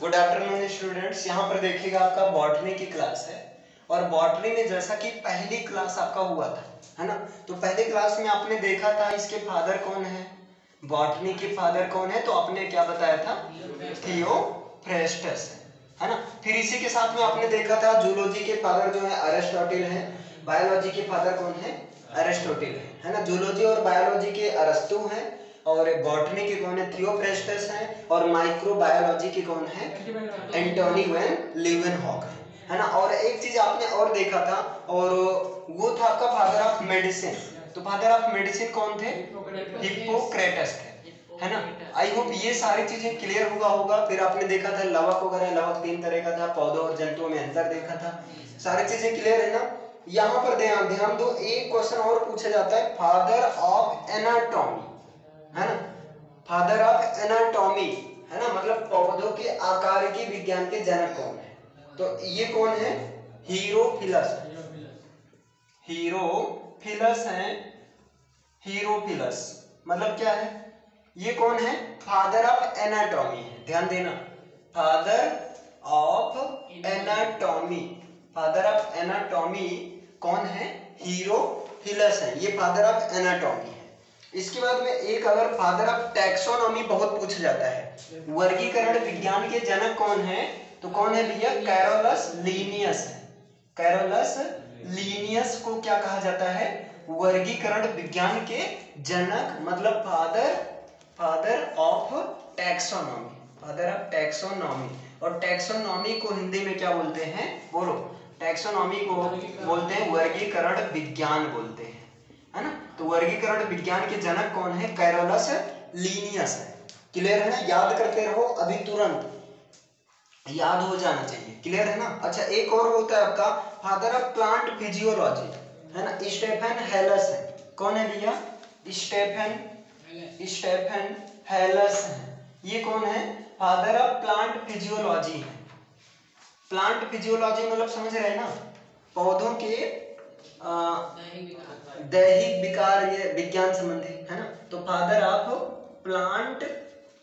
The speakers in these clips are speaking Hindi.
गुड आफ्टरनून स्टूडेंट्स, यहाँ पर देखिएगा आपका बॉटनी की क्लास है। और बॉटनी में जैसा कि पहली क्लास आपका हुआ था, है ना? तो पहले क्लास में आपने देखा था इसके फादर कौन है? बॉटनी के फादर कौन है? तो आपने क्या बताया था? थियोफ्रेस्टस, है ना? फिर इसी के साथ में आपने देखा था, जूलॉजी के फादर जो है, अरेस्टोटिल है, बायोलॉजी के फादर कौन है? अरेस्टोटिल है ना? जूलॉजी और बायोलॉजी के अरस्तु हैं और बॉटनी के कौन है? थियोफ्रेस्टस हैं और माइक्रोबायोलॉजी के कौन है? एंटोनी वेन लिवेनहॉक है। है ना? और एक चीज़ आपने और देखा था और वो था आपका फादर ऑफ़ मेडिसिन तो फादर ऑफ़ मेडिसिन कौन थे? हिप्पोक्रेटस थे। है ना? आई होप ये सारी चीज़ें क्लियर हुआ होगा। फिर आपने देखा था लवक वगैरह, लवक तीन तरह का था, पौधों और जंतुओं में अंतर देखा था। सारी चीज़ें क्लियर है ना? यहाँ पर ध्यान ध्यान दो, एक क्वेश्चन और पूछा जाता है। फादर ऑफ़ एनाटॉमी है ना? फादर ऑफ़ एनाटॉमी है ना? मतलब पौधों के आकार के विज्ञान के जनक कौन है? तो ये कौन है? हीरो फिलस हीरोफिलस हीरोफिलस है। हीरोफिलस मतलब क्या है? ये कौन है? फादर ऑफ़ एनाटॉमी है। ध्यान देना। Father of anatomy father of anatomy कौन है? हीरोफिलस है। ये फादर ऑफ़ एनाटॉमी है। इसके बाद में एक अगर फादर ऑफ़ टैक्सोनॉमी बहुत पूछा जाता है, वर्गीकरण विज्ञान के जनक कौन है? तो कौन है भैया? कैरोलस लीनियस है। कैरोलस लीनियस को क्या कहा जाता है? वर्गीकरण विज्ञान के जनक मतलब father father of taxonomy father of taxonomy और टैक्सोनॉमी को हिंदी में क्या बोलते हैं? बोलो। टैक्सोनॉमी को बोलते हैं, वर्गीकरण विज्ञान बोलते हैं। है ना? तो वर्गीकरण विज्ञान के जनक कौन है? कैरोलस लीनियस है। क्लियर है ना? याद करते रहो, अभी तुरंत। याद हो जाना चाहिए। क्लियर है ना? अच्छा एक और होता है आपका, फादर ऑफ़ प्लांट फिजियोलॉजी। है ना? स्टेफन हेलस है। कौन है भैया? स्टेफन स्टेफन हेलस है। ये कौन है? फादर ऑफ़ प्लांट फिजियोलॉजी है। प्लांट फिजियोलॉजी मतलब समझ रहे हैं ना? पौधों के दैहिक विकार ये विज्ञान संबंधी है ना? तो father of plant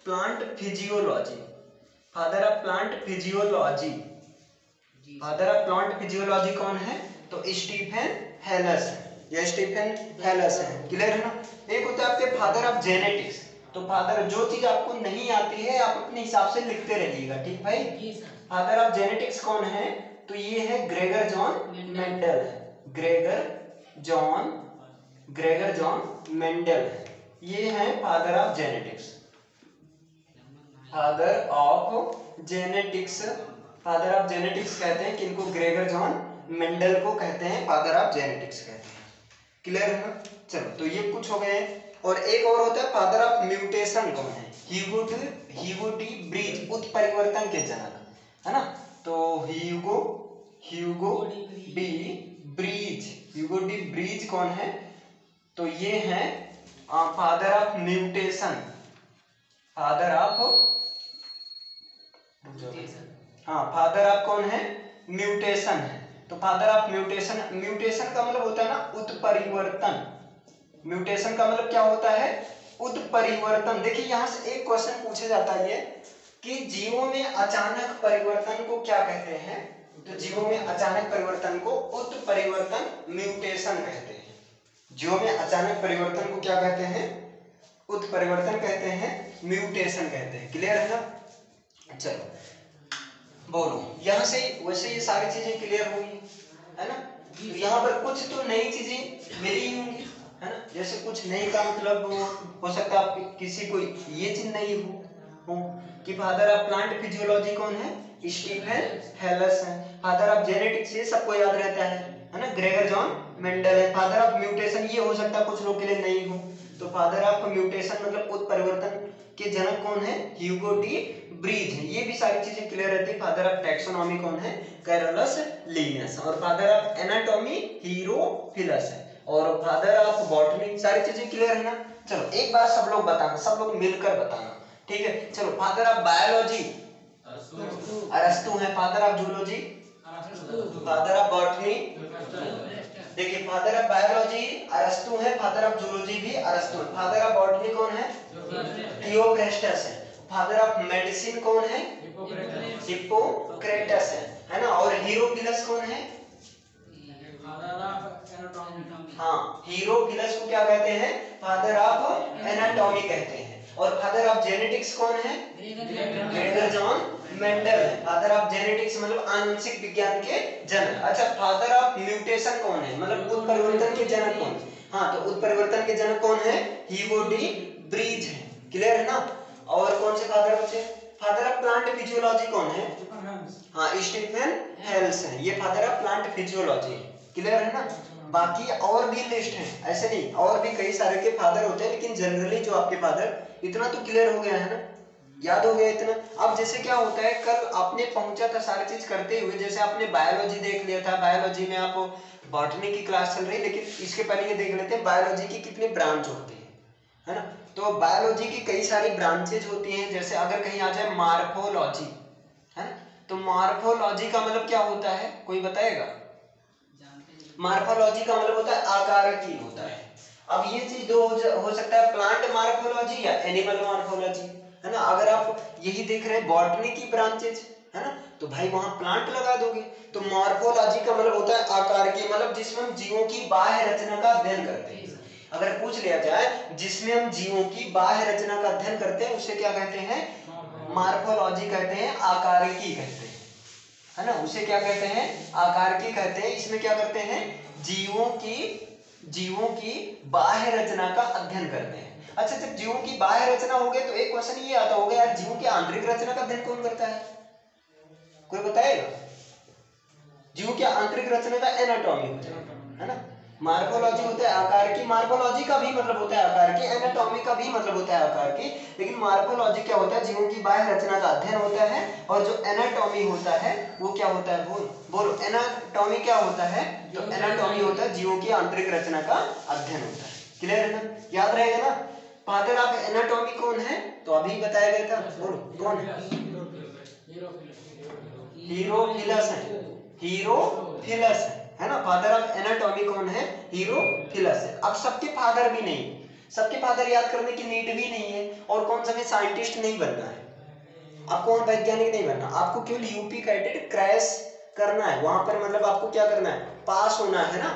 plant physiology father of plant physiology father of plant physiology कौन है? तो स्टीफन हेलस है। ये स्टीफन हेलस है। क्लियर है ना? एक होता है आपके फादर ऑफ़ जेनेटिक्स तो फादर जो चीज़ आपको नहीं आती है आप अपने हिसाब से लिखते रहिएगा ठीक भाई? फादर ऑफ़ जेनेटिक्स कौन है? तो ये है ग्रेगर जॉन मेंडल है। Gregor John Gregor John Mendel. है ये है father of genetics father of genetics father of genetics कहते हैं किनको? ग्रेगर जॉन मेंडल को कहते हैं फादर ऑफ़ जेनेटिक्स कहते हैं। क्लियर है? ना चलो तो ये कुछ हो गए और एक और होता है फादर ऑफ़ म्यूटेशन कौन है। ह्यूगो ह्यूगो डी ब्रिज उत्परिवर्तन के जनक है ना? तो Hugo Hugo de Vries Hugo de Vries कौन है? तो ये है father of mutation father of हाँ फादर ऑफ़ कौन है? म्यूटेशन है. तो फादर ऑफ़ म्यूटेशन म्यूटेशन का मतलब होता है ना उत्परिवर्तन. म्यूटेशन का मतलब क्या होता है? उत्परिवर्तन. देखिए यहाँ से एक क्वेश्चन पूछा जाता है कि जीवों में अचानक परिवर्तन को क्या कहते हैं? तो जीवों में अचानक परिवर्तन को उत्परिवर्तन म्यूटेशन कहते हैं। जीवों में अचानक परिवर्तन को क्या कहते हैं? उत्परिवर्तन कहते हैं म्यूटेशन कहते हैं। क्लियर है ना? चलो बोलो। यहाँ से वैसे ये सारी चीज़ें क्लियर होगी है ना? तो यहाँ पर कुछ तो नई चीज़ें मिली होंगी है ना? जैसे कुछ नई का मतलब हो सकता है किसी को ये चीज़ नहीं हो, हो कि फादर ऑफ़ प्लांट फिजियोलॉजी कौन है? स्टीफन हेलस है। फादर ऑफ़ जेनेटिक्स ये सबको याद रहता है है ना? ग्रेगर जॉन मेंडल है। फादर ऑफ़ म्यूटेशन ये हो सकता है कुछ लोग के लिए नहीं हो। तो फादर ऑफ़ म्यूटेशन मतलब उत्परिवर्तन के जनक कौन है? ह्यूगो डी ब्रीज है। ये भी सारी चीज़ें क्लियर रहती है। फादर ऑफ़ टैक्सोनॉमी कौन है? कैरोलस लीनियस और फादर ऑफ़ एनाटॉमी हीरोफिलस है। और फादर ऑफ़ बॉटनी सारी चीज़ें क्लियर है ना? चलो एक बार सब लोग बताना सब लोग मिलकर बताना ठीक है? चलो फादर ऑफ़ बायोलॉजी अरस्तु। है। Father of zoology father of botany देखिए फादर ऑफ़ बायोलॉजी अरस्तु है फादर ऑफ़ जूलॉजी भी अरस्तु है। फादर ऑफ़ बॉटनी कौन है? थियोफ्रेस्टस है। फादर ऑफ़ मेडिसिन कौन है? हिप्पोक्रेटस है। है ना? और हीरोफिलस कौन है? हाँ हीरोफिलस को क्या कहते हैं? फादर ऑफ़ एनाटॉमी कहते हैं। और फादर ऑफ़ जेनेटिक्स कौन है? ग्रेगर जॉन मेंडल है। फादर ऑफ़ जेनेटिक्स मतलब आनुवंशिक विज्ञान के जनक। अच्छा फादर ऑफ़ म्यूटेशन कौन है? मतलब उत्परिवर्तन के जनक कौन है? हाँ तो उत्परिवर्तन के जनक कौन है? हीवो डी ब्रीज है। क्लियर है ना? और कौन से फादर बचे फादर ऑफ़ प्लांट फिजियोलॉजी कौन है? हाँ स्टीफन हेल्स है। ये फादर ऑफ़ प्लांट फिजियोलॉजी है। क्लियर है ना? बाकी और भी लिस्ट है। ऐसे नहीं, और भी कई सारे के फादर होते हैं, लेकिन जनरली जो आपके फादर इतना तो क्लियर हो गया है ना? याद हो गया इतना? अब जैसे क्या होता है, कल आपने पहुँचा था सारी चीज़ करते हुए, जैसे आपने बायोलॉजी देख लिया था बायोलॉजी में आप बॉटनी की क्लास चल रही, लेकिन इसके पहले ये देख लेते हैं बायोलॉजी की कितनी ब्रांच होती है है ना? तो बायोलॉजी की कई सारी ब्रांचेज होती हैं, जैसे अगर कहीं आ जाए मार्फोलॉजी है ना? तो मार्फोलॉजी का मतलब क्या होता है? कोई बताएगा? मार्फोलॉजी का मतलब होता है आकार की होता है। अब ये चीज़ दो हो सकता है प्लांट मार्फोलॉजी या एनिमल मार्फोलॉजी है ना? अगर आप यही देख रहे हैं बॉटनी की ब्रांचेज है ना? तो भाई वहाँ प्लांट लगा दोगे। तो मॉर्फोलॉजी का मतलब होता है आकार की मतलब जिसमें हम जीवों की बाह्य रचना का अध्ययन करते हैं। अगर पूछ लिया जाए जिसमें हम जीवों की बाह्य रचना का अध्ययन करते हैं उसे क्या कहते हैं? मार्फोलॉजी कहते हैं आकार की कहते हैं। है ना? उसे क्या कहते हैं? आकार की कहते हैं। इसमें क्या करते हैं? जीवों की जीवों की बाह्य रचना का अध्ययन करते हैं। अच्छा जब जीवों की बाह्य रचना हो गई तो एक क्वेश्चन ये आता होगा, यार, जीवों की आंतरिक रचना का अध्ययन कौन करता है? कोई बताएगा? जीव की आंतरिक रचना का एनाटॉमी है। ना मार्कोलॉजी होता है आकार की मार्कोलॉजी का भी मतलब होता है आकार की एनाटॉमी का भी मतलब होता है आकार की लेकिन मार्कोलॉजी क्या होता है? जीवों की बाह्य रचना का अध्ययन होता है और जो एनाटॉमी होता है वो क्या होता है? बोल बोलो एनाटॉमी क्या होता है? तो एनाटॉमी होता है जीवों की आंतरिक रचना का अध्ययन होता है। क्लियर है ना? याद रहेगा ना? फादर ऑफ़ एनाटॉमी कौन है? तो अभी बताया गया था। बोलो कौन है? हीरोफिलस है। हीरोफिलस है। है ना? फादर ऑफ़ एनाटॉमी कौन है? हीरोफिलस है। अब सबके फादर भी नहीं। सबके फादर याद करने की नीड भी नहीं है और कौन सा भी साइंटिस्ट नहीं बनना है। आपको वैज्ञानिक नहीं बनना? आपको केवल यूपी कैटेड क्रैश करना है। वहाँ पर मतलब आपको क्या करना है? पास होना है ना?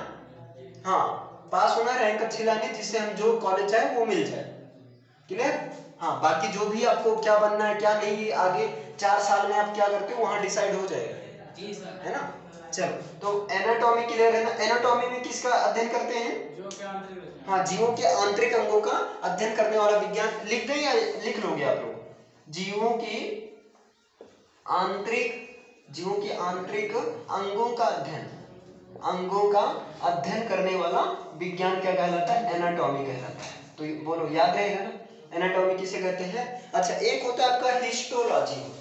हाँ पास होना रैंक अच्छी लानी जिससे हम जो कॉलेज चाहे वो मिल जाए। क्लियर हाँ बाकी जो भी आपको क्या बनना है क्या नहीं आगे चार साल में आप क्या करते हो वहाँ डिसाइड हो जाएगा। है ना? चलो। तो एनाटॉमी क्लियर है ना? एनाटॉमी में किसका अध्ययन करते हैं? हाँ जीवों के आंतरिक अंगों का अध्ययन करने वाला विज्ञान। लिख दें या लिख लोगे आप लोग? जीवों की आंतरिक जीवों के आंतरिक अंगों का अध्ययन। अंगों का अध्ययन करने वाला विज्ञान क्या कहलाता है? एनाटॉमी कहलाता है। तो बोलो याद रहेगा ना? एनाटॉमी किसे कहते हैं? अच्छा एक होता है आपका हिस्टोलॉजी होता है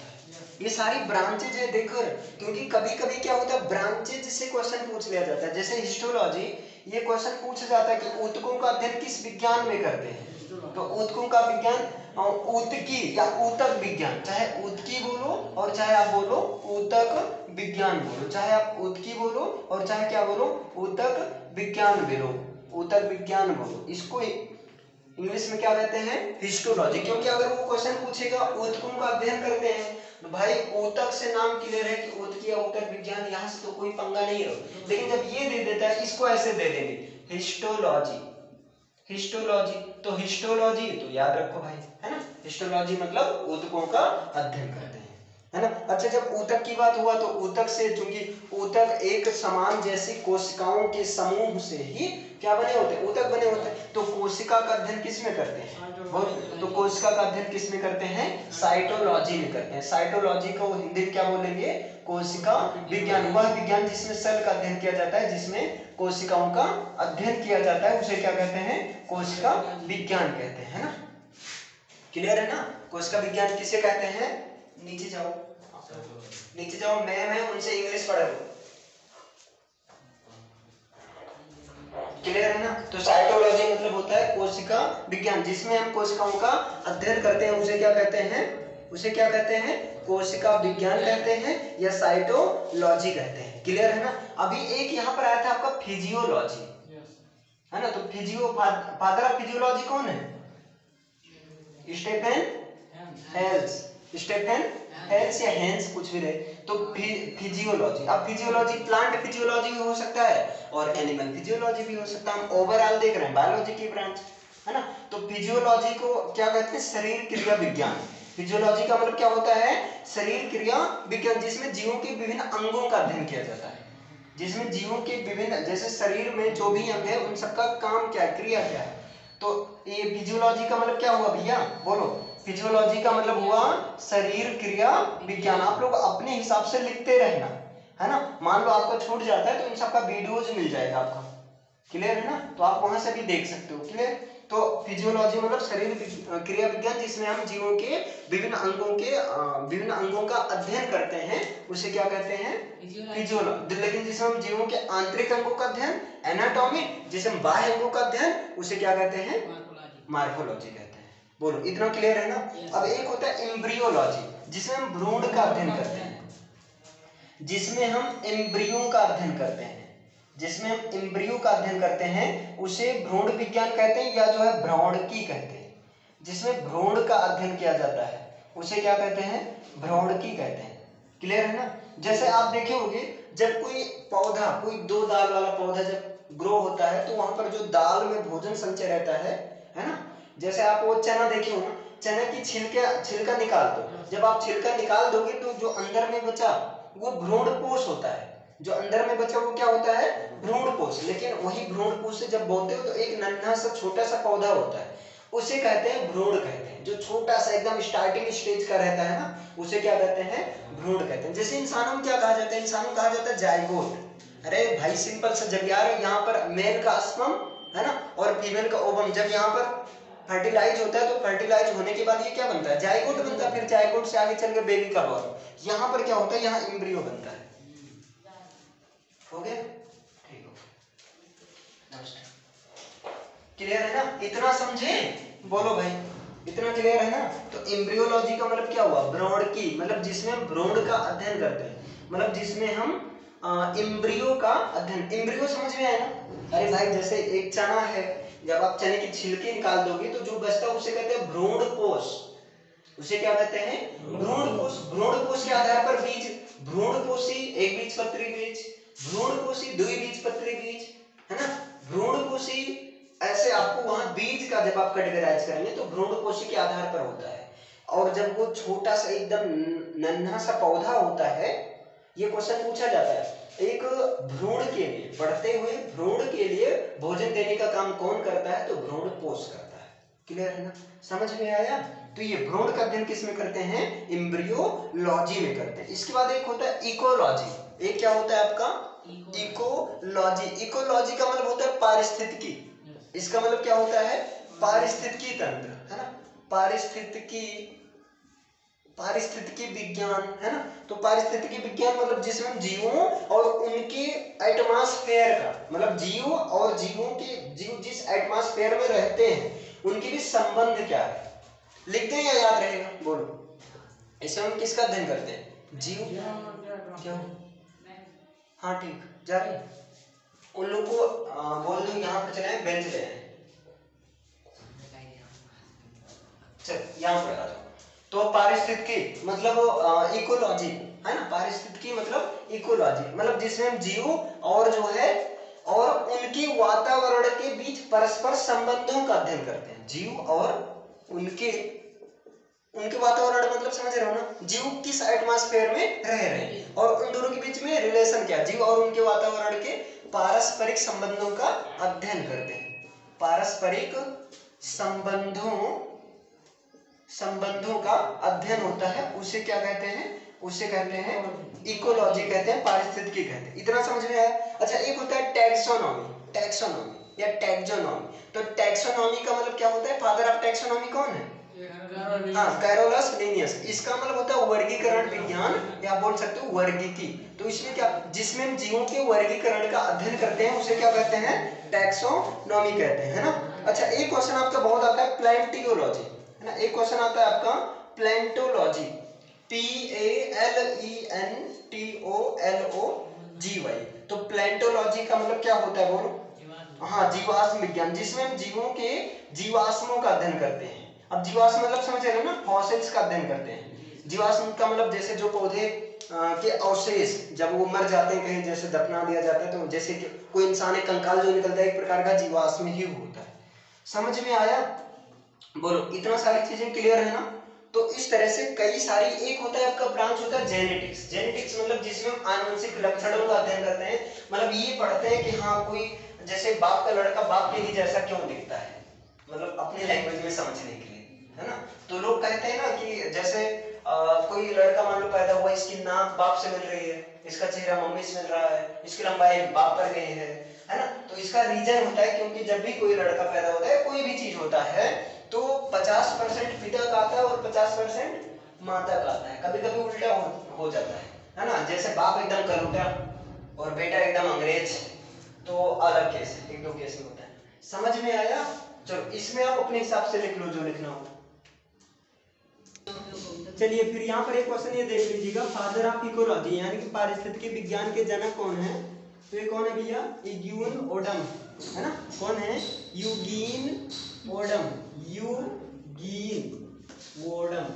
ये सारी ब्रांचेज है देखो क्योंकि कभी कभी क्या होता है ब्रांचेज से क्वेश्चन पूछ लिया जाता है। जैसे हिस्टोलॉजी ये क्वेश्चन पूछा जाता है कि ऊतकों का अध्ययन किस विज्ञान में करते हैं? तो ऊतकों का विज्ञान ऊतकी या ऊतक विज्ञान, चाहे ऊतकी बोलो और चाहे आप बोलो ऊतक विज्ञान बोलो, चाहे आप ऊतकी बोलो और चाहे क्या बोलो, ऊतक विज्ञान बोलो, ऊतक विज्ञान बोलो। इसको इंग्लिश में क्या कहते हैं? हिस्टोलॉजी क्योंकि अगर वो क्वेश्चन पूछेगा, ऊतकों का अध्ययन करते हैं भाई ऊतक से नाम क्लियर है कि ऊतक या ऊतक विज्ञान यहाँ से तो कोई पंगा नहीं है। लेकिन जब ये दे देता है, इसको ऐसे दे देंगे। हिस्टोलॉजी। हिस्टोलॉजी तो हिस्टोलॉजी तो याद रखो भाई, है ना? हिस्टोलॉजी मतलब ओतकों का अध्ययन करते हैं ना? अच्छा जब ऊतक की बात हुआ तो ऊतक से चूँकि ऊतक एक समान जैसी कोशिकाओं के समूह से ही क्या बने होते हैं? ऊतक बने होते हैं। तो कोशिका का अध्ययन किसमें करते हैं? तो कोशिका का अध्ययन किसमें करते हैं? साइटोलॉजी में करते हैं। साइटोलॉजी को हिंदी में क्या बोलेंगे? कोशिका विज्ञान। वह विज्ञान जिसमें सेल का अध्ययन किया जाता है जिसमें कोशिकाओं का अध्ययन किया जाता है उसे क्या कहते हैं? कोशिका विज्ञान कहते हैं ना? क्लियर है ना? कोशिका विज्ञान किसे कहते हैं? नीचे जाओ। नीचे जाओ मैम है उनसे इंग्लिश पढ़े लो क्लियर है ना तो साइटोलॉजी मतलब होता है कोशिका विज्ञान जिसमें हम कोशिकाओं का अध्ययन करते हैं उसे क्या कहते हैं उसे क्या कहते हैं कोशिका विज्ञान कहते हैं या साइटोलॉजी कहते हैं क्लियर है ना अभी एक यहाँ पर आया था आपका फिजियोलॉजी है ना तो फिजियो फादर ऑफ़ फिजियोलॉजी कौन है स्टेफेन हेल्स स्टेफन हेल्स या हेंस कुछ भी रहे तो फिजियोलॉजी अब फिजियोलॉजी प्लांट फिजियोलॉजी भी हो सकता है और एनिमल फिजियोलॉजी भी हो सकता है। हम ओवरऑल देख रहे हैं बायोलॉजी की ब्रांच है ना? तो फिजियोलॉजी को क्या कहते हैं? शरीर क्रिया विज्ञान। फिजियोलॉजी का मतलब क्या होता है? शरीर क्रिया विज्ञान, जिसमें जीवों के विभिन्न अंगों का अध्ययन किया जाता है। जिसमें जीवों के विभिन्न, जैसे शरीर में जो भी अंग है, उन सबका काम क्या है? क्रिया क्या है? तो ये फिजियोलॉजी का मतलब क्या हुआ भैया? बोलो। फिजियोलॉजी का मतलब हुआ शरीर क्रिया विज्ञान। आप लोग अपने हिसाब से लिखते रहना है ना? मान लो आपको छूट जाता है तो इन सबका वीडियोज़ मिल जाएगा आपका। क्लियर है ना? तो आप वहाँ से भी देख सकते हो क्लियर तो फिजियोलॉजी मतलब शरीर क्रिया विज्ञान जिसमें हम जीवों के विभिन्न अंगों के विभिन्न अंगों का अध्ययन करते हैं उसे क्या कहते हैं? फिजियोलॉजी लेकिन जिसमें हम जीवों के आंतरिक अंगों का अध्ययन एनाटॉमी जिसे हम बाह्य अंगों का अध्ययन उसे क्या कहते हैं? मार्फोलॉजी कहते हैं। बोलो इतना क्लियर है ना? अब एक होता है एम्ब्रियोलॉजी जिसमें हम भ्रूण का अध्ययन करते हैं। जिसमें हम एम्ब्रियो का अध्ययन करते हैं। जिसमें हम इम्ब्रियो का अध्ययन करते हैं उसे भ्रूण विज्ञान कहते हैं या जो है भ्रौणकी कहते हैं। जिसमें भ्रूण का अध्ययन किया जाता है उसे क्या कहते हैं? भ्रौणकी कहते हैं। क्लियर है ना? जैसे आप देखे होंगे जब कोई पौधा कोई दो दाल वाला पौधा जब ग्रो होता है तो वहाँ पर जो दाल में भोजन संचय रहता है है ना? जैसे आप वो चना देखे हो, चना की छिलका छिलका निकाल दो। जब आप छिलका निकाल दोगे तो जो अंदर में बचा, वो भ्रूण पोष होता है। जो अंदर में बचा, वो क्या होता है? भ्रूण कोश लेकिन वही भ्रूण कोश से जब बोते हो तो एक नन्हा सा, छोटा सा पौधा होता है। उसे कहते हैं भ्रूण कहते हैं। जो छोटा सा, एकदम स्टार्टिंग स्टेज का रहता है ना, उसे क्या कहते हैं? भ्रूण कहते हैं। जैसे इंसानों में क्या कहा जाता है? इंसानों कहा जाता है जायगोट। अरे भाई सिंपल सा जब यार, यहाँ पर मेल का स्पम है ना, और फीमेल का ओबम जब यहाँ पर फर्टिलाइज होता है तो फर्टिलाइज होने के बाद ये क्या बनता है? जायगोट बनता है, फिर जायगोट से आगे चल के बेबी का बॉर्न यहाँ पर क्या होता है? यहाँ इम्ब्रियो बनता है। हो गया? ठीक हो क्लियर है ना? इतना समझे? बोलो भाई। इतना क्लियर है ना? तो एम्ब्रियोलॉजी का मतलब क्या हुआ? भ्रूण की मतलब जिसमें भ्रूण का अध्ययन करते हैं। मतलब जिसमें हम इम्ब्रियो का अध्ययन। इम्ब्रियो समझ में आया ना? अरे भाई, जैसे एक चना है जब आप चने की छिलके निकाल दोगे तो जो बचता है उसे कहते हैं भ्रूण कोष। उसे क्या कहते हैं? भ्रूण कोष। भ्रूण कोष के आधार पर बीज। भ्रूण कोशी एक बीज पत्री बीज भ्रूणकोशी द्विबीजपत्री बीज पत्री बीज, है ना? भ्रूणकोशी ऐसे आपको वहाँ बीज का जब आप कैटेगराइज करेंगे तो भ्रूणकोशी के आधार पर होता है। और जब वो छोटा सा एकदम नन्हा सा पौधा होता है, ये क्वेश्चन पूछा जाता है। एक भ्रूण के लिए बढ़ते हुए भ्रूण के लिए भोजन देने का काम कौन करता है? तो भ्रूण पोष करता है। क्लियर है ना? समझ में आया? तो ये भ्रूण का अध्ययन किसमें करते हैं? इम्ब्रियोलॉजी में करते हैं। इसके बाद एक होता है इकोलॉजी एक क्या होता है आपका? इकोलॉजी इकोलॉजी का मतलब होता है पारिस्थितिकी। इसका मतलब क्या होता है? पारिस्थितिकी तंत्र है ना? पारिस्थितिकी पारिस्थितिकी विज्ञान, है ना? तो पारिस्थितिकी विज्ञान मतलब जिसमें जीवों और उनके एटमॉस्फेयर का मतलब जीव और जीवों के, जीव जिस एटमॉस्फेयर में रहते हैं, उनके भी संबंध क्या है? लिखते हैं या याद रहेगा? बोलो। इसमें हम किसका अध्ययन करते हैं? जीव? क्यों? हाँ ठीक। जा रही उन लोग को बोल दो, यहाँ पे चले बेंच ले चल, यहाँ पे आ जाओ। तो पारिस्थितिकी मतलब इकोलॉजी है ना? पारिस्थितिकी मतलब इकोलॉजी मतलब जिसमें जीव और जो है, और उनके वातावरण के बीच परस्पर संबंधों का अध्ययन करते हैं। जीव और उनके उनके वातावरण मतलब समझ रहे हो ना? जीव किस एटमॉस्फेयर में रह रहे हैं? और उन दोनों के बीच में रिलेशन क्या जीव और उनके वातावरण के पारस्परिक संबंधों का अध्ययन करते हैं। पारस्परिक संबंधों संबंधों का अध्ययन होता है उसे क्या कहते हैं? उसे कहते हैं इकोलॉजी कहते हैं पारिस्थितिकी कहते हैं। इतना समझ में आया? अच्छा एक होता है टैक्सोनॉमी टैक्सोनॉमी या टैक्सोनॉमी तो टैक्सोनॉमी का मतलब क्या होता है? फादर ऑफ़ टैक्सोनॉमी कौन है? हाँ कैरोलस लिनियस इसका मतलब होता है वर्गीकरण विज्ञान या बोल सकते हो वर्गीकी। तो इसमें क्या जिसमें हम जीवों के वर्गीकरण का अध्ययन करते हैं उसे क्या कहते हैं? टैक्सोनॉमी कहते हैं है ना? अच्छा एक क्वेश्चन आपका बहुत आता है प्लेंटियोलॉजी है ना? एक क्वेश्चन आता है आपका paleontology P A L E N T O L O G Y तो प्लेंटोलॉजी का मतलब क्या होता है बोलो? हाँ जीवाश्म विज्ञान जिसमें हम जीवों के जीवाश्मों का अध्ययन करते हैं। अब जीवाश्म मतलब समझ रहे हो ना? फॉसिल्स का अध्ययन करते हैं। जीवाश्म का मतलब जैसे जो पौधे के अवशेष जब वो मर जाते हैं कहीं जैसे दफना दिया जाता है तो जैसे कोई इंसान एक कंकाल जो निकलता है एक प्रकार का जीवाश्म ही होता है। समझ में आया? बोलो इतना सारी चीज़ें क्लियर है ना? तो इस तरह से कई सारी एक होता है आपका ब्रांच होता है जेनेटिक्स जेनेटिक्स मतलब जिसमें हम आनुवंशिक लक्षणों का अध्ययन करते हैं। मतलब ये पढ़ते हैं कि हाँ कोई जैसे बाप का लड़का बाप के ही जैसा क्यों दिखता है? मतलब अपने लैंग्वेज में समझने के लिए है ना? तो लोग कहते हैं ना कि जैसे आ, कोई लड़का मान लो पैदा हुआ इसकी नाक बाप से मिल रही है इसका चेहरा मम्मी से मिल रहा है इसकी लंबाई बाप पर गई है है ना? तो इसका रीजन होता है क्योंकि जब भी कोई लड़का पैदा होता है कोई भी चीज़ होता है तो 50 परसेंट पिता का आता है और 50 परसेंट माता का आता है। कभी कभी उल्टा हो, हो जाता है है ना? जैसे बाप एकदम कलूटा और बेटा एकदम अंग्रेज़ तो अलग केस है एक दो केस में होता है। समझ में आया? चलो इसमें आप अपने हिसाब से लिख लो जो लिखना हो। चलिए फिर यहाँ पर एक क्वेश्चन ये देख लीजिएगा। फादर ऑफ़ इकोलॉजी यानी कि पारिस्थितिकी विज्ञान के जनक कौन है? तो ये कौन है भैया? इग्यून ओडम है ना? कौन है? यूगीन ओडम यूगीन ओडम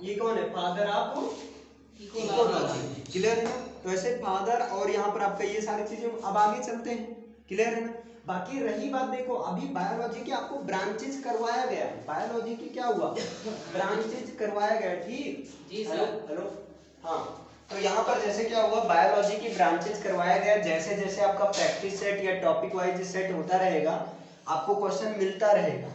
ये कौन है? फादर ऑफ़ इकोलॉजी क्लियर है? ना तो ऐसे फादर और यहाँ पर आपका ये सारी चीज़ें अब आगे चलते हैं। क्लियर है ना? बाकी रही बात देखो अभी बायोलॉजी के आपको ब्रांचेज करवाया गया बायोलॉजी की क्या हुआ? ब्रांचेज करवाया गया ठीक? जी हेलो हेलो हाँ। तो यहाँ पर जैसे क्या हुआ बायोलॉजी की ब्रांचेज करवाया गया। जैसे जैसे आपका प्रैक्टिस सेट या टॉपिक वाइज सेट होता रहेगा आपको क्वेश्चन मिलता रहेगा।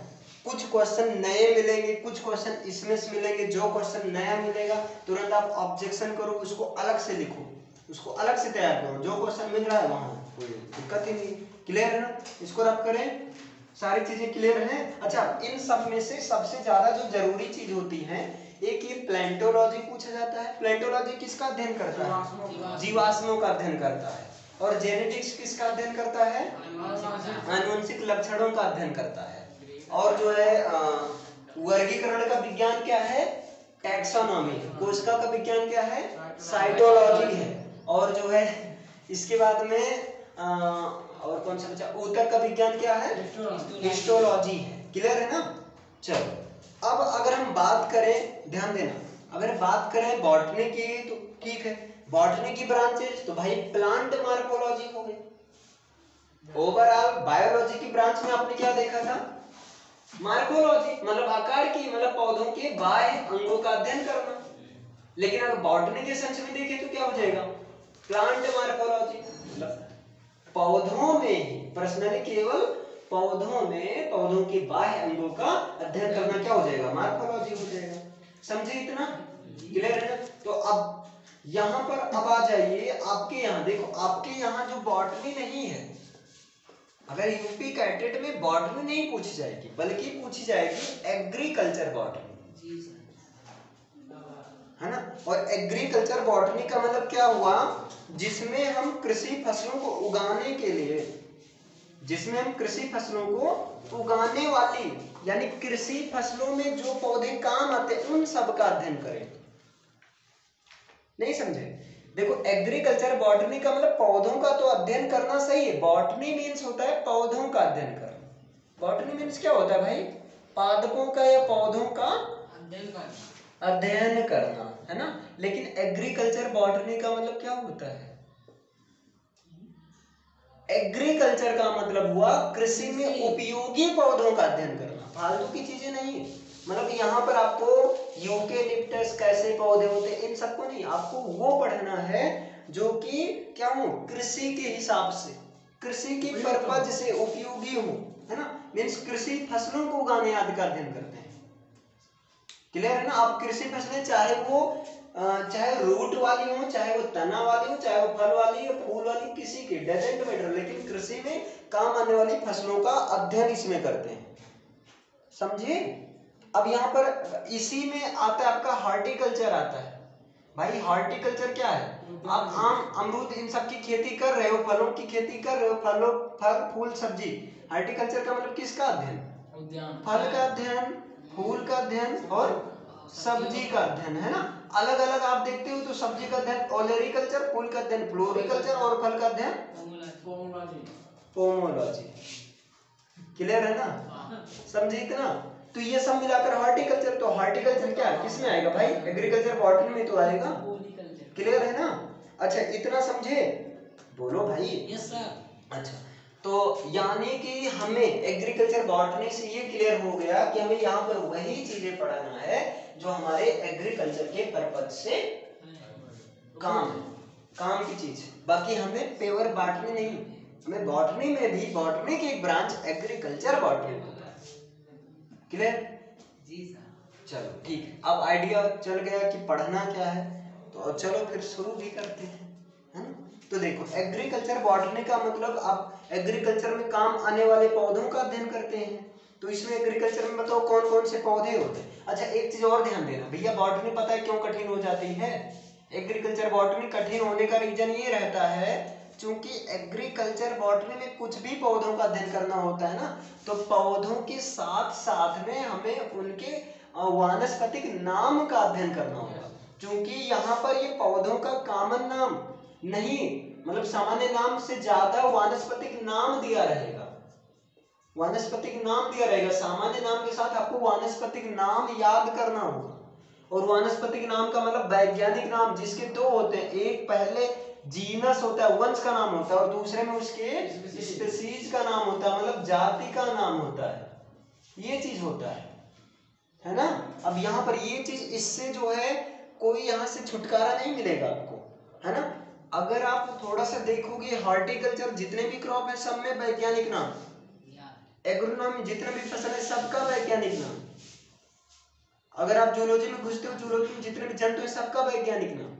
कुछ क्वेश्चन नए मिलेंगे कुछ क्वेश्चन इसमें से मिलेंगे जो क्वेश्चन नया मिलेगा तुरंत आप ऑब्जेक्शन करो उसको अलग से लिखो। उसको अलग से तैयार करो। जो क्वेश्चन मिल रहा है वहाँ कोई दिक्कत ही नहीं। क्लियर है ना? इसको रब करें। सारी चीज़ें क्लियर हैं? अच्छा इन सब में से सबसे ज़्यादा जो ज़रूरी चीज़ होती है एक ये प्लेंटोलॉजी पूछा जाता है। प्लेंटोलॉजी किसका अध्ययन करता है? जीवाश्मों का अध्ययन करता है। और जेनेटिक्स किसका अध्ययन करता है? आनुवंशिक लक्षणों का अध्ययन करता है। और जो है वर्गीकरण का विज्ञान क्या है? टैक्सोनॉमी कोशिका का विज्ञान क्या है? साइटोलॉजी है। और जो है इसके बाद में आ, और कौन सा बचा? ऊतक का विज्ञान क्या है? हिस्टोलॉजी है। क्लियर है ना? चलो। अब अगर हम बात करें ध्यान देना अगर बात करें बॉटनी की तो ठीक है। बॉटनी की ब्रांचेस तो भाई प्लांट मार्कोलॉजी हो गई ओवरऑल बायोलॉजी की ब्रांच में आपने क्या देखा था? मार्कोलॉजी मतलब आकार की मतलब पौधों के बाह्य अंगों का अध्ययन करना। लेकिन अगर बॉटनी के सेंस में देखें तो क्या हो जाएगा? प्लांट मार्कोलॉजी पौधों में पर्सनली केवल पौधों में, पौधों के बाह्य अंगों का अध्ययन करना क्या हो जाएगा? मार्कोलॉजी हो जाएगा। समझे इतना? क्लियर है ना? तो अब यहाँ पर अब आ जाइए आपके यहाँ देखो आपके यहाँ जो बॉटनी नहीं है अगर यूपी कैटेट में बॉटनी नहीं पूछी जाएगी बल्कि पूछी जाएगी एग्रीकल्चर बॉटनी है ना? और एग्रीकल्चर बॉटनी का मतलब क्या हुआ? जिसमें हम कृषि फ़सलों को उगाने के लिए जिसमें हम कृषि फ़सलों को उगाने वाली यानी कृषि फ़सलों में जो पौधे काम आते हैं उन सब का अध्ययन करें। नहीं समझे? देखो एग्रीकल्चर बॉटनी का मतलब पौधों का तो अध्ययन करना सही है। बॉटनी मीन्स होता है पौधों का अध्ययन करना। बॉटनी मीन्स क्या होता है भाई? पादपों का या पौधों का अध्ययन करना। अध्ययन करना है ना? लेकिन एग्रीकल्चर बॉटनी का मतलब क्या होता है? एग्रीकल्चर का मतलब हुआ कृषि में उपयोगी पौधों का अध्ययन करना। फालतू की चीज़ें नहीं है। मतलब यहाँ पर आपको यूकेलिप्टस कैसे पौधे होते हैं इन सबको नहीं आपको वो पढ़ना है जो कि क्या हो कृषि के हिसाब से। कृषि की पर्पज से उपयोगी हो है ना? मीन्स कृषि फ़सलों को उगाने आदि का अध्ययन करते हैं। क्लियर है ना? आप कृषि फ़सलें चाहे वो चाहे रूट वाली हो चाहे वो तना वाली हो चाहे वो फल वाली हो फूल वाली किसी की डजेंट मैटर लेकिन कृषि में काम आने वाली फ़सलों का अध्ययन इसमें करते हैं। समझिए अब यहाँ पर इसी में आता है आपका हॉर्टिकल्चर आता है। भाई हॉर्टिकल्चर क्या है? आप आम अमरूद इन सब की खेती कर रहे हो फलों की खेती कर रहे हो फलों फल फूल सब्ज़ी। हॉर्टिकल्चर का मतलब किसका अध्ययन? फल का अध्ययन फूल का अध्ययन और सब्ज़ी का अध्ययन है ना? अलग अलग आप देखते हो तो सब्ज़ी का अध्ययन ओलेरिकल्चर फूल का अध्ययन फ्लोरिकल्चर और फल का अध्ययन। पोमोलॉजी क्लियर है ना? समझे इतना? तो ये सब मिलाकर हॉर्टिकल्चर तो हॉर्टिकल्चर क्या किसमें आएगा भाई? एग्रीकल्चर बॉटनी में तो आएगा? क्लियर है ना? अच्छा इतना समझे? बोलो भाई। यस सर अच्छा तो यानी कि हमें एग्रीकल्चर बॉटनी से ये क्लियर हो गया कि हमें यहाँ पर वही चीज़ें पढ़ाना है जो हमारे एग्रीकल्चर के पर्पज से काम है। काम की चीज़। बाकी हमें पेवर बॉटनी नहीं हमें बॉटनी में भी बॉटनी की एक ब्रांच एग्रीकल्चर बॉटनी होता है। क्लियर जी सर चलो, ठीक है। अब आइडिया चल गया कि पढ़ना क्या है। तो चलो फिर शुरू भी करते हैं, है ना? तो देखो एग्रीकल्चर बॉटनी का मतलब आप एग्रीकल्चर में काम आने वाले पौधों का अध्ययन करते हैं। तो इसमें एग्रीकल्चर में बताओ कौन कौन से पौधे होते हैं? अच्छा एक चीज़ और ध्यान देना। भैया बॉटनी पता है क्यों कठिन हो जाती है? एग्रीकल्चर बॉटनी कठिन होने का रीजन ये रहता है क्योंकि एग्रीकल्चर बॉटनी में कुछ भी पौधों का अध्ययन करना होता है ना तो पौधों के साथ साथ में हमें उनके वानस्पतिक नाम का अध्ययन करना होगा। क्योंकि यहाँ पर ये पौधों का कॉमन नाम नहीं मतलब सामान्य नाम से ज़्यादा वानस्पतिक नाम दिया रहेगा। वानस्पतिक नाम दिया रहेगा। सामान्य नाम के साथ आपको वानस्पतिक नाम याद करना होगा। और वानस्पतिक नाम का मतलब वैज्ञानिक नाम जिसके दो होते हैं। एक पहले जीनस होता है, वंश का नाम होता है और दूसरे में उसके स्पेसीज का नाम होता है मतलब जाति का नाम होता है। ये चीज़ होता है है ना? अब यहाँ पर ये चीज़ इससे जो है, कोई यहाँ से छुटकारा नहीं मिलेगा आपको, है ना? अगर आप थोड़ा सा देखोगे, हॉर्टिकल्चर जितने भी क्रॉप है, सब में वैज्ञानिक नाम। एग्रोनॉमी जितने भी फ़सल है, सबका वैज्ञानिक नाम। अगर आप जूलॉजी में घुसते हो, जूलॉजी में जितने भी जंतु है, सबका वैज्ञानिक नाम।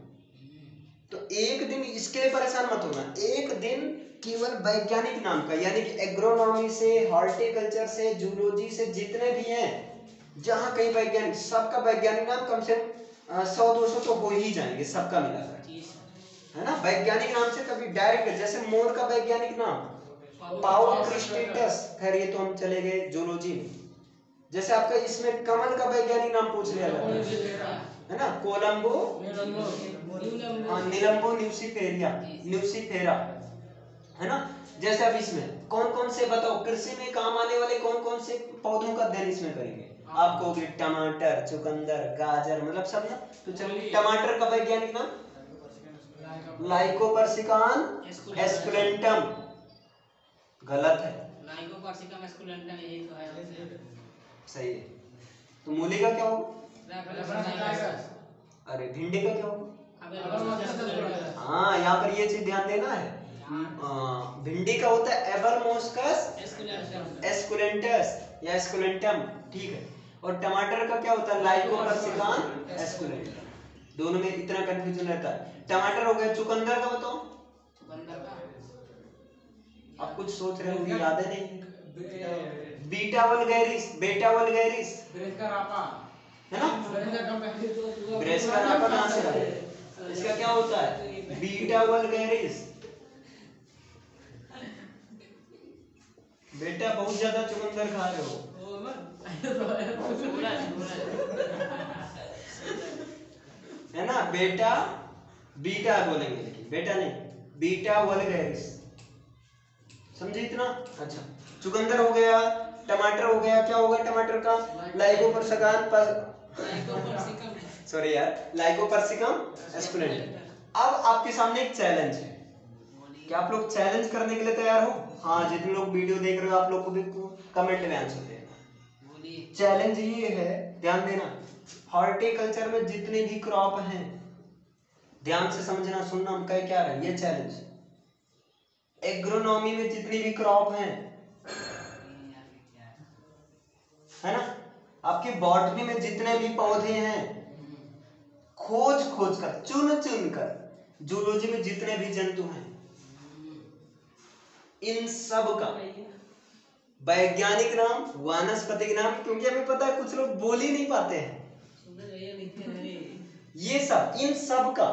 एक दिन इसके लिए परेशान मत होना। एक दिन केवल वैज्ञानिक नाम का यानी कि एग्रोनॉमी से हॉर्टिकल्चर से जूलॉजी से जितने भी हैं जहाँ कहीं वैज्ञानिक सबका वैज्ञानिक नाम कम से कम सौ दो सौ तो हो ही जाएँगे सबका मिलाकर जी है ना? वैज्ञानिक नाम से कभी डायरेक्ट जैसे मोर का वैज्ञानिक नाम पावर क्रिस्टेटस खैर ये तो हम चले गए जूलॉजी में। जैसे आपका इसमें कमल का वैज्ञानिक नाम पूछ लिया जाता है। है ना? कोलंबो हाँ निलंबो न्यूसीफेरिया न्यूसीफेरा। है ना? जैसे अब इसमें कौन कौन से बताओ कृषि में काम आने वाले कौन कौन से पौधों का अध्ययन इसमें करेंगे? आप कहोगे टमाटर चुकंदर गाजर मतलब सब ना? तो चलिए टमाटर का वैज्ञानिक नाम? Lycopersicon esculentum. गलत है। लाइकोपर्सिकम एस्कुलेंटम यही तो है। सही है। तो मूली का क्या होगा अरे भिंडी का क्या? हाँ यहाँ पर ये चीज़ ध्यान देना है। भिंडी का होता है एबरमोस्कस एस्कुलेंटस। या एस्कुलेंटम ठीक है। और टमाटर का क्या होता है? लाइकोपर्सिकान एस्कुलेंटम दोनों में इतना कंफ्यूजन रहता है। टमाटर हो गया चुकंदर का बताओ। आप कुछ सोच रहे होंगे याद है नहीं? बीटा वल्गैरिस बेटा वल्गैरिस है ना? ब्रेस का नापा कहाँ से आया? इसका क्या होता है? बीटा वल्गैरिस बेटा बहुत ज़्यादा चुकंदर खा रहे हो। है ना? बेटा बीटा बोलेंगे लेकिन। बेटा नहीं बीटा वल्गैरिस समझे इतना? अच्छा। चुकंदर हो गया टमाटर हो गया क्या होगा टमाटर का? लाइकोपर्सिकम पर सॉरी यार लाइकोपर्सिकम एस्कुलेंट अब आपके सामने एक चैलेंज है। क्या आप लोग चैलेंज करने के लिए तैयार हो? हाँ जितने लोग वीडियो देख रहे हो, आप लोग को भी कमेंट में आंसर देना। चैलेंज ये है, ध्यान देना। हॉर्टिकल्चर में जितने भी क्रॉप हैं, ध्यान से समझना, सुनना, हम कह क्या रहे ये चैलेंज एग्रोनॉमी में जितनी भी क्रॉप हैं, है ना? आपके बॉटनी में जितने भी पौधे हैं, खोज खोज कर चुन चुन कर जूलॉजी में जितने भी जंतु हैं, इन सब का वैज्ञानिक नाम, वानस्पतिक नाम, क्योंकि हमें पता है कुछ लोग बोल ही नहीं पाते हैं। ये सब, इन सब का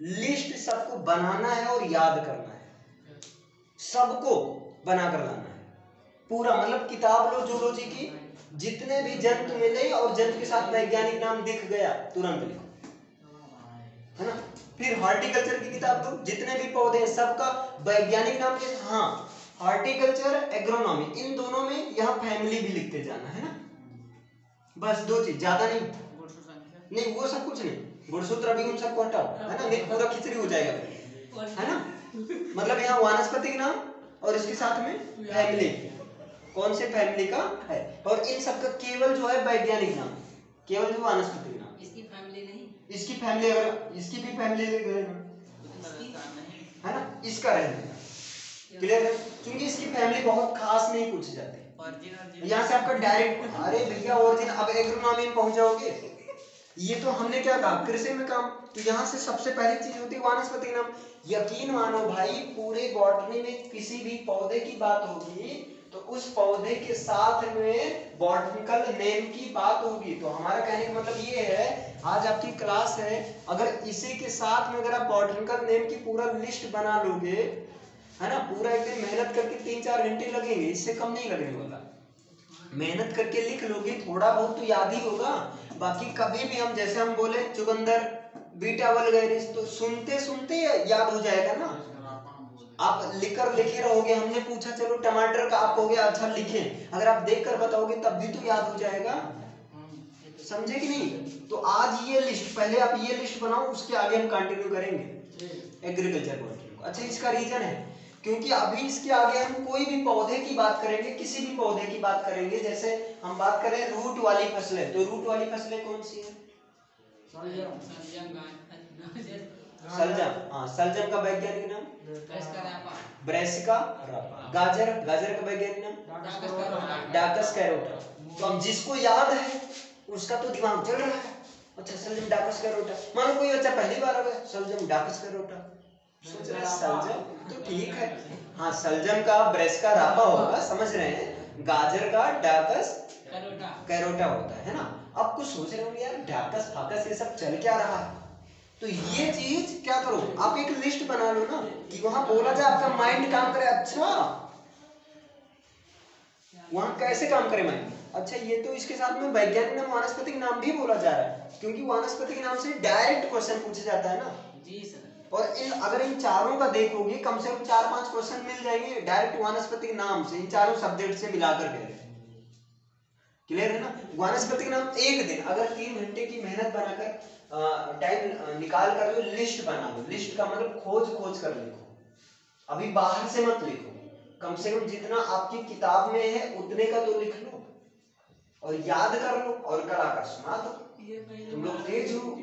लिस्ट सबको बनाना है और याद करना है। सबको बना कर लाना है। पूरा मतलब किताब लो जूलॉजी की जितने भी जंतु मिले और जंतु के साथ वैज्ञानिक नाम दिख गया, तुरंत लिखो। है ना? फिर हॉर्टिकल्चर की किताब दो। जितने भी पौधे हैं, सबका वैज्ञानिक नाम के हाँ हॉर्टिकल्चर एग्रोनॉमी इन दोनों में यहाँ फैमिली भी लिखते जाना, है ना? बस दो चीज़, ज़्यादा नहीं। नहीं, वो सब कुछ नहीं। गुणसूत्र अभी उन सबको हटाओ, है ना? नहीं, पूरा खिचड़ी हो जाएगा। है ना? मतलब यहाँ वानस्पतिक नाम और इसके साथ में फैमिली कौन से फैमिली का है? और इन सबका केवल जो है वैज्ञानिक नाम। केवल जो वानस्पतिक नाम। इसकी फैमिली नहीं। इसकी फैमिली अगर इसकी भी फैमिली है ना। इसका? रहने क्लियर है क्योंकि इसकी फैमिली बहुत खास नहीं पूछी जाती। यहाँ से आपका डायरेक्ट अरे भैया ओरिजिन अब एग्रोनॉमी में पहुँच जाओगे? ये तो हमने क्या कहा? कृषि में काम। तो यहाँ से सबसे पहली चीज़ होती है वानस्पतिक नाम। यकीन मानो भाई पूरे बॉटनी में किसी भी पौधे की बात होगी तो उस पौधे के साथ में बॉटनिकल नेम की बात होगी। तो हमारा कहने का मतलब ये है, आज आपकी क्लास है, अगर इसी के साथ में अगर आप बॉटनिकल नेम की पूरा लिस्ट बना लोगे, है ना, पूरा एक दिन मेहनत करके तीन चार घंटे लगेंगे, इससे कम नहीं लगने वाला। मेहनत करके लिख लोगे, थोड़ा बहुत तो याद ही होगा। बाकी कभी भी हम, जैसे हम बोले, चुकंदर बीटा वलगैरिस तो सुनते सुनते याद हो जाएगा ना। आप लिखकर लिखे रहोगे, हमने पूछा, चलो, टमाटर का आप गया अच्छा लिखे। अगर आप देख कर बताओगे, तब भी तो याद हो जाएगा। समझे कि नहीं? तो आज ये लिस्ट पहले आप ये लिस्ट बनाओ, उसके आगे हम कंटिन्यू करेंगे। एग्रीकल्चर को। अच्छा इसका रीजन है। क्योंकि अभी इसके आगे हम कोई भी पौधे की बात करेंगे, किसी भी पौधे की बात करेंगे, जैसे हम बात करें रूट वाली फ़सलें। तो रूट वाली फ़सलें कौन सी है? सलजम हाँ सलजम का वैज्ञानिक नाम? ब्रेसिका रापा गाजर गाजर का वैज्ञानिक नाम? डाकस कैरोटा तो अब जिसको याद है उसका तो दिमाग चल रहा है। अच्छा सलजम डाकस कैरोटा मानो कोई बच्चा पहली बार गया सलजम डाकस कैरोटा सोच रहा है सलजम तो ठीक है। हाँ सलजम का ब्रेसिका रापा होगा समझ रहे हैं। गाजर का डाकस करोटा होता है ना? अब कुछ सोच रहे होंगे यार डाकस फाकस ये सब चल क्या रहा है? तो ये चीज़ क्या करो? आप एक लिस्ट बना लो ना कि वहाँ बोला जाए आपका माइंड काम करे अच्छा। वहाँ कैसे काम करे माइंड अच्छा ये तो इसके साथ में वैज्ञानिक नाम वानस्पतिक नाम भी बोला जा रहा है क्योंकि वानस्पतिक नाम से डायरेक्ट क्वेश्चन पूछा जाता है ना। जी सर। और इन अगर इन चारों का देखोगे कम से कम चार पाँच क्वेश्चन मिल जाएँगे डायरेक्ट वानस्पतिक नाम से इन चारों सब्जेक्ट से मिलाकर के। क्लियर है ना? वानस्पतिक नाम एक दिन अगर तीन घंटे की मेहनत बनाकर टाइम निकाल कर लो लिस्ट बना लो लिस्ट का मतलब खोज खोज कर लिखो। अभी बाहर से मत लिखो। कम से कम जितना आपकी किताब में है उतने का तो लिख लो। और याद कर लो और कला का सुना दो। तुम लोग तेज हो।